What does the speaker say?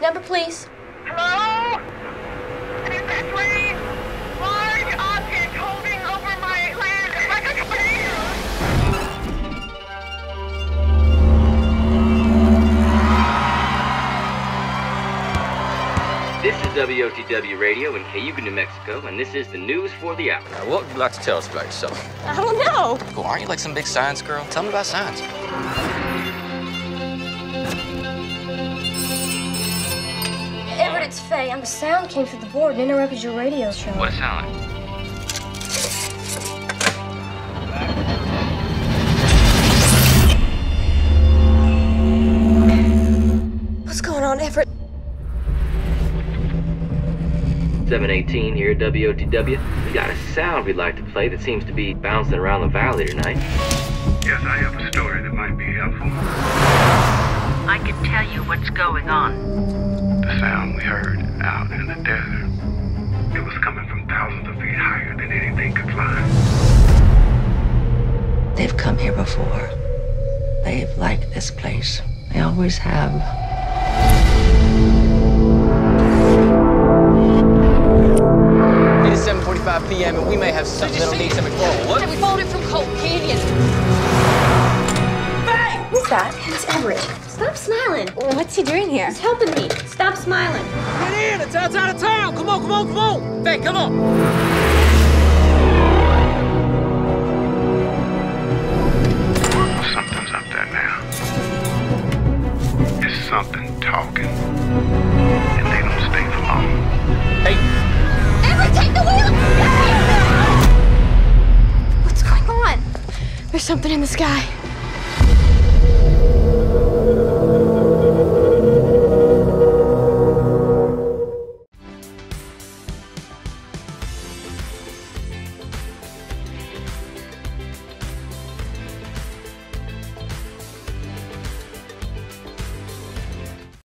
Number, please. Hello? Is that Lee? Large object holding over my land like a tornado. This is WOTW Radio in Cayuga, New Mexico, and this is the news for the hour. Now, what would you like to tell us about yourself? I don't know. Cool. Aren't you like some big science girl? Tell me about science. Everett, it's Fay. And the sound came through the board and interrupted your radio show. What it sound? What's going on, Everett? 718 here at WOTW. We got a sound we'd like to play that seems to be bouncing around the valley tonight. Yes, I have a story that might be helpful. I can tell you what's going on. The sound we heard out in the desert. It was coming from thousands of feet higher than anything could fly. They've come here before. They've liked this place. They always have. It is 7:45 p.m. and we may have something that'll need some. Whoa, what? Who's that? It's Everett. Stop smiling. What's he doing here? He's helping me. Stop smiling. Get in! It's outside of town! Come on, come on, come on! Hey, come on! Something's up there now. It's something talking. And they don't stay for long. Hey, Everett, take the wheel! What's going on? There's something in the sky.